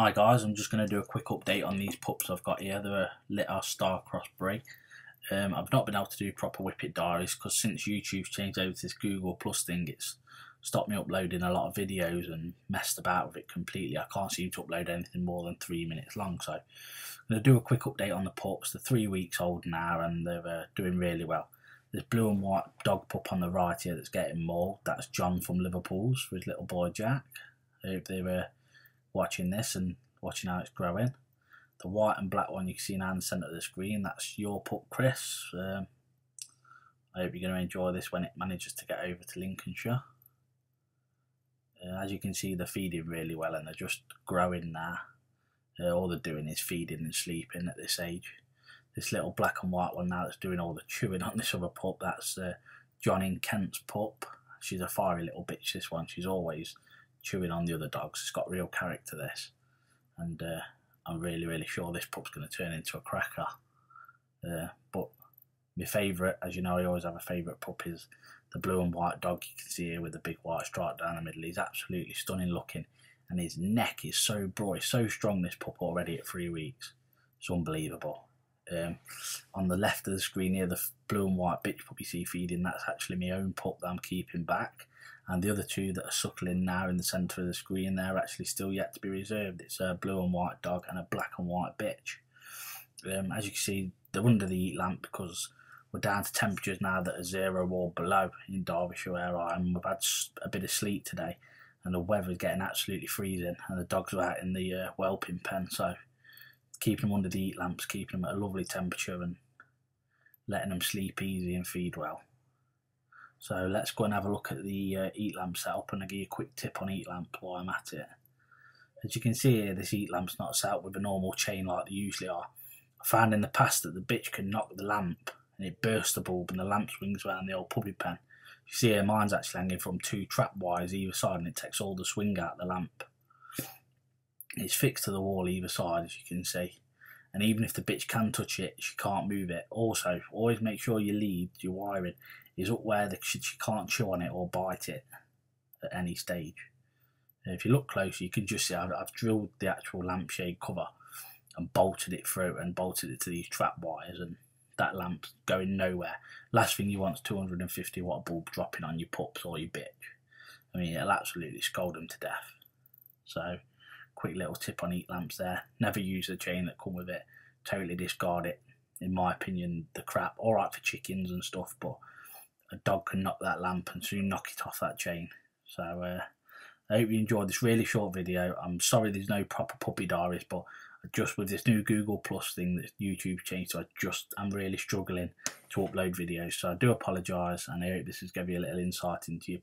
Hi guys, I'm just going to do a quick update on these pups I've got here. They're a litter star cross Bree. Um, I've not been able to do proper Whippet diaries because since YouTube's changed over to this Google Plus thing, it's stopped me uploading a lot of videos and messed about with it completely. I can't seem to upload anything more than three minutes long. So I'm going to do a quick update on the pups. They're three weeks old now and they're uh, doing really well. There's blue and white dog pup on the right here that's getting more. That's John from Liverpool's for his little boy Jack. I hope they're uh, watching this and watching how it's growing. The white and black one you can see now in the centre of the screen, that's your pup Chris. Um, I hope you're going to enjoy this when it manages to get over to Lincolnshire. Uh, as you can see, they're feeding really well and they're just growing now. Uh, all they're doing is feeding and sleeping at this age. This little black and white one now that's doing all the chewing on this other pup, that's uh, John in Kent's pup. She's a fiery little bitch, this one. She's always chewing on the other dogs. It's got real character, this. And uh, I'm really, really sure this pup's going to turn into a cracker. Uh, but my favourite, as you know, I always have a favourite pup, is the blue and white dog you can see here with the big white stripe down the middle. He's absolutely stunning looking. And his neck is so broad, so strong, this pup already at three weeks. It's unbelievable. Um, on the left of the screen here, the blue and white bitch pup you see feeding, that's actually my own pup that I'm keeping back and the other two that are suckling now in the centre of the screen they're actually still yet to be reserved. It's a blue and white dog and a black and white bitch. Um, as you can see, they're under the heat lamp because we're down to temperatures now that are zero or below in Derbyshire where I am. We've had a bit of sleet today and the weather's getting absolutely freezing and the dogs are out in the uh, whelping pen so keeping them under the heat lamps, keeping them at a lovely temperature and letting them sleep easy and feed well. So let's go and have a look at the uh, heat lamp setup and I'll give you a quick tip on heat lamp while I'm at it. As you can see here, this heat lamp's not set up with a normal chain like they usually are. I found in the past that the bitch can knock the lamp and it bursts the bulb and the lamp swings around the old puppy pen. You see here, mine's actually hanging from two trap wires either side and it takes all the swing out of the lamp. It's fixed to the wall either side, as you can see. And even if the bitch can touch it, she can't move it. Also, always make sure your lead, your wiring, is up where the, she, she can't chew on it or bite it at any stage. And if you look close, you can just see I've, I've drilled the actual lampshade cover and bolted it through and bolted it to these trap wires and that lamp's going nowhere. Last thing you want is 250 watt bulb dropping on your pups or your bitch. I mean, it'll absolutely scold them to death. So, quick little tip on heat lamps there. Never use the chain that come with it. Totally discard it. In my opinion, the crap. Alright for chickens and stuff, but a dog can knock that lamp and soon knock it off that chain. So uh, I hope you enjoyed this really short video. I'm sorry there's no proper puppy diaries, but just with this new Google Plus thing that YouTube changed, so I just I'm really struggling to upload videos. So I do apologise, and I hope this has given you a little insight into your